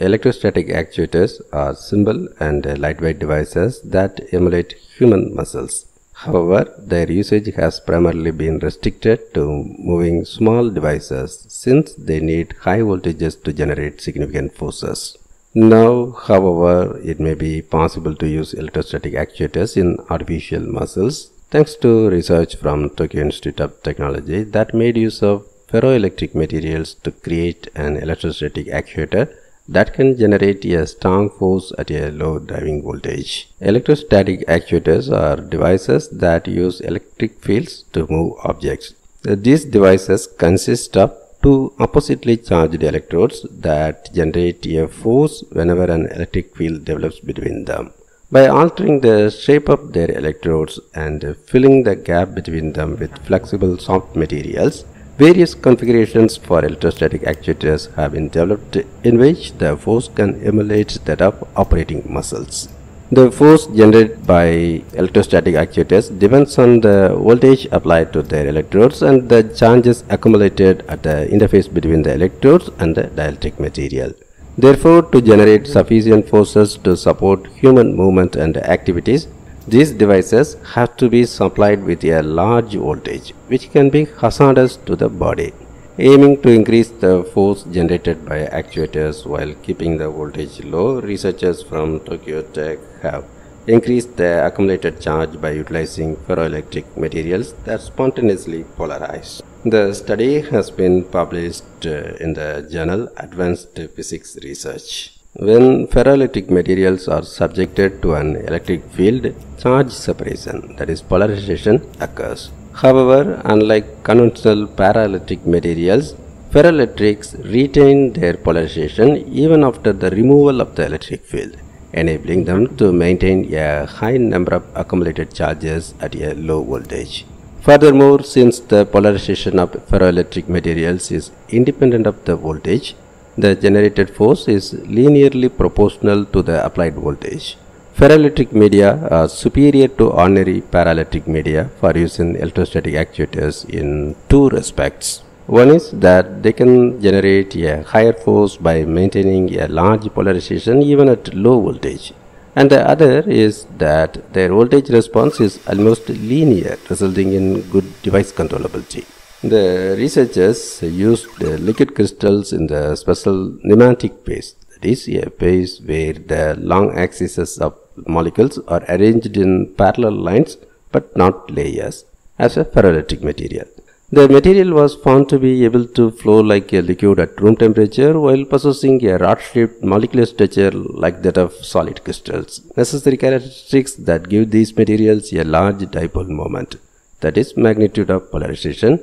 Electrostatic actuators are simple and lightweight devices that emulate human muscles. However, their usage has primarily been restricted to moving small devices since they need high voltages to generate significant forces. Now, however, it may be possible to use electrostatic actuators in artificial muscles thanks to research from Tokyo Institute of Technology that made use of ferroelectric materials to create an electrostatic actuator that can generate a strong force at a low driving voltage. Electrostatic actuators are devices that use electric fields to move objects. These devices consist of two oppositely charged electrodes that generate a force whenever an electric field develops between them. By altering the shape of their electrodes and filling the gap between them with flexible soft materials, Various configurations for electrostatic actuators have been developed in which the force can emulate that of operating muscles. The force generated by electrostatic actuators depends on the voltage applied to their electrodes and the charges accumulated at the interface between the electrodes and the dielectric material. Therefore, to generate sufficient forces to support human movement and activities, these devices have to be supplied with a large voltage which can be hazardous to the body. Aiming to increase the force generated by actuators while keeping the voltage low, researchers from Tokyo Tech have increased the accumulated charge by utilizing ferroelectric materials that spontaneously polarize. The study has been published uh, in the journal Advanced Physics Research. When ferroelectric materials are subjected to an electric field, charge separation, that is polarization, occurs. However, unlike conventional paraelectric materials, ferroelectrics retain their polarization even after the removal of the electric field, enabling them to maintain a high number of accumulated charges at a low voltage. Furthermore, since the polarization of ferroelectric materials is independent of the voltage, the generated force is linearly proportional to the applied voltage. Ferroelectric media are superior to ordinary paraelectric media for use in electrostatic actuators in two respects. One is that they can generate a higher force by maintaining a large polarization even at low voltage. And the other is that their voltage response is almost linear, resulting in good device controllability. The researchers used liquid crystals in the special nematic phase. That is a phase where the long axes of molecules are arranged in parallel lines but not layers as a ferroelectric material. The material was found to be able to flow like a liquid at room temperature while possessing a rod-shaped molecular structure like that of solid crystals. Necessary characteristics that give these materials a large dipole moment, that is magnitude of polarization,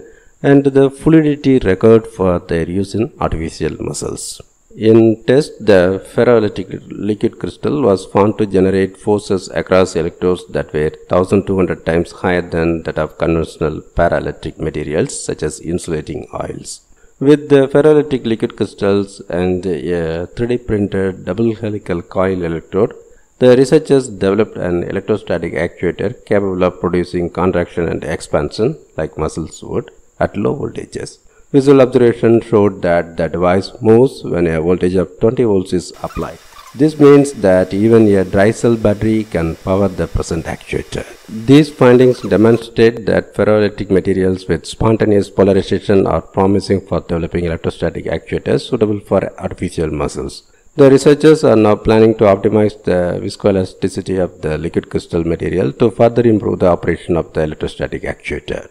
and the fluidity record for their use in artificial muscles. In test, the ferroelectric liquid crystal was found to generate forces across electrodes that were 1200 times higher than that of conventional paraelectric materials such as insulating oils. With the ferroelectric liquid crystals and a 3D printed double helical coil electrode, the researchers developed an electrostatic actuator capable of producing contraction and expansion like muscles would at low voltages. Visual observation showed that the device moves when a voltage of 20 volts is applied. This means that even a dry cell battery can power the present actuator. These findings demonstrate that ferroelectric materials with spontaneous polarization are promising for developing electrostatic actuators suitable for artificial muscles. The researchers are now planning to optimize the viscoelasticity of the liquid crystal material to further improve the operation of the electrostatic actuator.